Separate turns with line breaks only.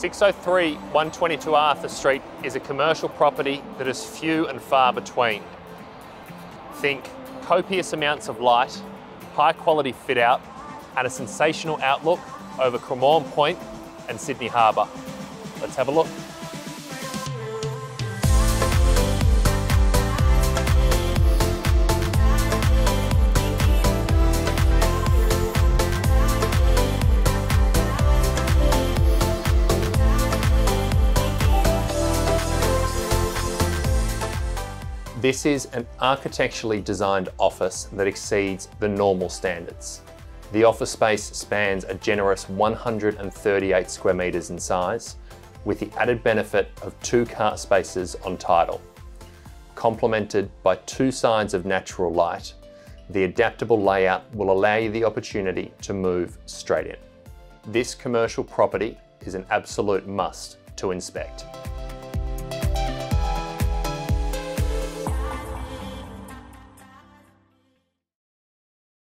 603 122 Arthur Street is a commercial property that is few and far between. Think copious amounts of light, high quality fit out, and a sensational outlook over Cremorne Point and Sydney Harbour. Let's have a look. This is an architecturally designed office that exceeds the normal standards. The office space spans a generous 138 square metres in size, with the added benefit of two car spaces on title. Complemented by two sides of natural light, the adaptable layout will allow you the opportunity to move straight in. This commercial property is an absolute must to inspect.